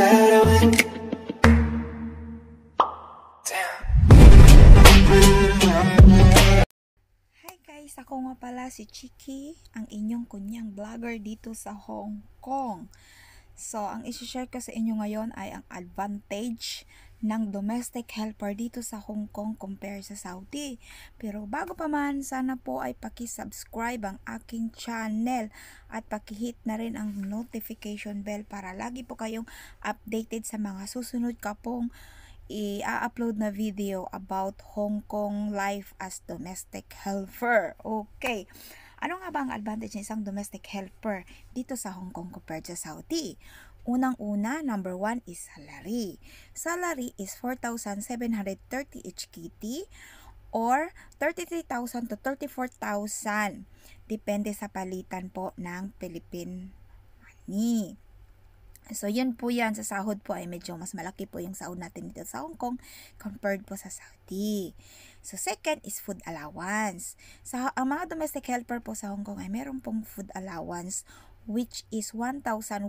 Hi guys, ako nga pala si Chiki, ang inyong kunyang vlogger dito sa Hong Kong. So, ang isi-share ko sa inyo ngayon ay ang advantage ng domestic helper dito sa Hong Kong compare sa Saudi. Pero bago pa man, sana po ay paki-subscribe ang aking channel at paki-hit na rin ang notification bell para lagi po kayong updated sa mga susunod ka pong i-upload na video about Hong Kong life as domestic helper. Okay. Ano nga ba ang advantage ng isang domestic helper dito sa Hong Kong compared sa Saudi? Unang-una, number one is salary. Salary is 4,730 HKT or 33,000 to 34,000. Depende sa palitan po ng Philippine money. So, yun po yan. Sa sahod po ay medyo mas malaki po yung sahod natin dito sa Hong Kong compared po sa Saudi. So, second is food allowance. Sa ang mga domestic helper po sa Hong Kong ay meron pong food allowance which is 1,196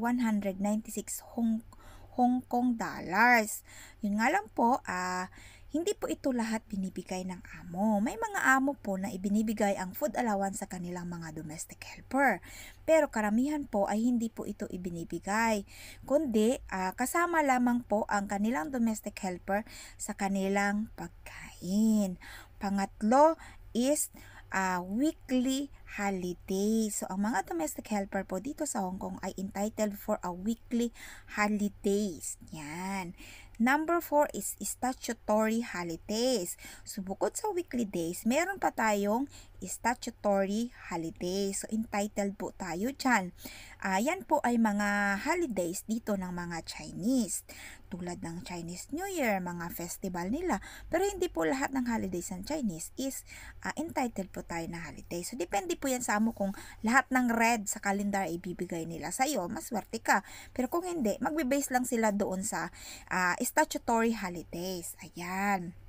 Hong, Hong Kong dollars. Yun nga lang po, ah, uh, hindi po ito lahat binibigay ng amo. May mga amo po na ibinibigay ang food allowance sa kanilang mga domestic helper. Pero karamihan po ay hindi po ito ibinibigay. Kundi uh, kasama lamang po ang kanilang domestic helper sa kanilang pagkain. Pangatlo is uh, weekly holiday. So, ang mga domestic helper po dito sa Hong Kong ay entitled for a weekly holidays. Yan. Number 4 is statutory holidays. So, bukod sa weekly days, meron pa tayong statutory holidays. So, entitled po tayo dyan. Uh, yan po ay mga holidays dito ng mga Chinese. Tulad ng Chinese New Year, mga festival nila. Pero hindi po lahat ng holidays ng Chinese is uh, entitled po tayo na holiday. So, depende po yan sa mo kung lahat ng red sa calendar ay ibibigay nila sa iyo. Maswerte ka. Pero kung hindi, magbe-base lang sila doon sa uh, statutory holidays. Ayan.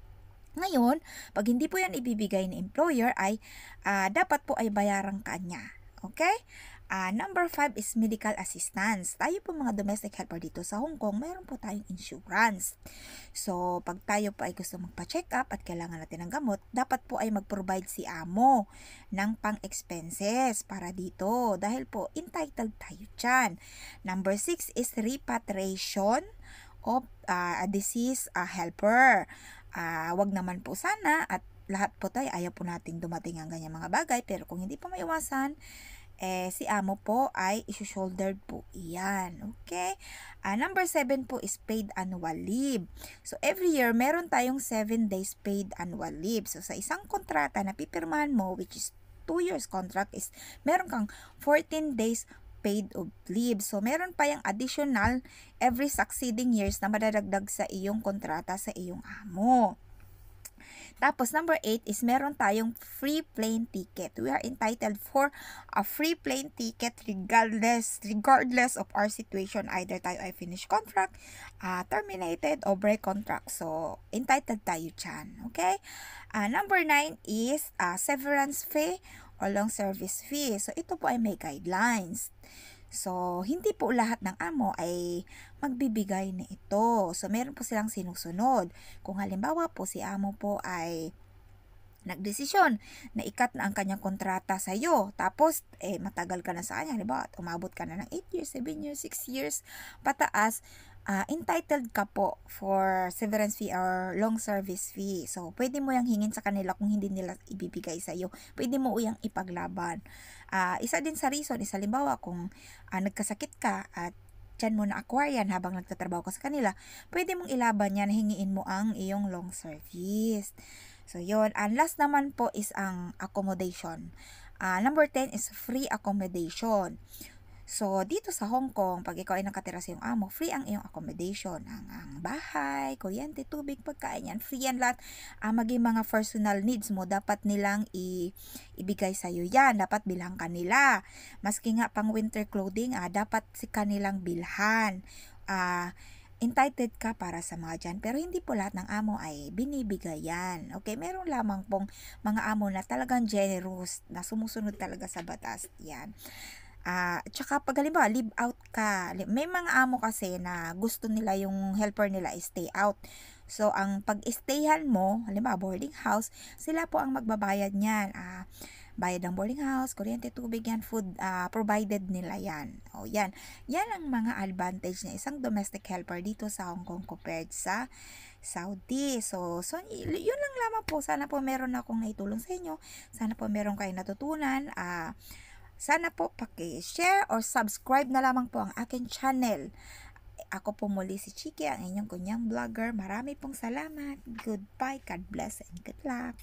Ngayon, pag hindi po yan ibibigay ng employer ay uh, dapat po ay bayaran ka niya. Okay? Uh, number 5 is medical assistance. Tayo po mga domestic helper dito sa Hong Kong, mayroon po tayong insurance. So, pag tayo po ay gusto magpa-check up at kailangan natin ng gamot, dapat po ay mag-provide si amo ng pang-expenses para dito. Dahil po, entitled tayo dyan. Number 6 is repatriation of uh, a disease uh, helper. Uh, wag naman po sana at lahat po tayo ayaw po nating dumating ang ganyan mga bagay pero kung hindi po maiwasan eh, si amo po ay isu-shouldered po iyan. Okay? Uh, number 7 po is paid annual leave. So, every year, meron tayong 7 days paid annual leave. So, sa isang kontrata na pipirmahan mo, which is 2 years contract, is meron kang 14 days paid of leave. So, meron pa yung additional every succeeding years na madadagdag sa iyong kontrata sa iyong amo. Tapos, number 8 is meron tayong free plane ticket. We are entitled for a free plane ticket regardless regardless of our situation. Either tayo ay finish contract, uh, terminated, or break contract. So, entitled tayo dyan. Okay? Uh, number 9 is uh, severance fee long service fee. So, ito po ay may guidelines. So, hindi po lahat ng amo ay magbibigay na ito. So, meron po silang sinusunod. Kung halimbawa po si amo po ay nagdesisyon na ikat na ang kanyang kontrata sa iyo. Tapos, eh, matagal ka na sa kanya. Halimbawa, umabot ka na ng 8 years, 7 years, 6 years, pataas uh, entitled ka po for severance fee or long service fee. So, pwede mo yung hingin sa kanila kung hindi nila ibibigay sa iyo. Pwede mo yung ipaglaban. Uh, isa din sa reason, isa limbawa kung uh, nagkasakit ka at dyan mo na-acquire yan habang nagtatrabaho ka sa kanila, pwede mong ilaban yan, hingiin mo ang iyong long service. So, yon And last naman po is ang accommodation. Uh, number 10 is free accommodation. So, dito sa Hong Kong, pag ikaw ay nakatira sa iyong amo, free ang iyong accommodation. Ang, ang bahay, kuryente, tubig, pagkain yan. Free yan lahat. Uh, maging mga personal needs mo, dapat nilang i, ibigay sa iyo yan. Dapat bilhan kanila. Maski nga pang winter clothing, ah, dapat si kanilang bilhan. Ah, entitled ka para sa mga dyan. Pero hindi po lahat ng amo ay binibigay yan. Okay, meron lamang pong mga amo na talagang generous, na sumusunod talaga sa batas. Yan. Ah, tsaka pag halimbawa live out ka, may mga amo kasi na gusto nila yung helper nila stay out. So, ang pag-stayhan mo, halimbawa boarding house, sila po ang magbabayad niyan. Ah, bayad ng boarding house, kuryente, tubig yan, food ah, provided nila yan. O yan. Yan ang mga advantage ng isang domestic helper dito sa Hong Kong compared sa Saudi. So, so yun lang lamang po. Sana po meron akong naitulong sa inyo. Sana po meron kayong natutunan. Ah, sana po paki-share or subscribe na lamang po ang akin channel. Ako po muli si Chiki, ang inyong kunyang vlogger. Marami pong salamat. Goodbye, God bless, and good luck.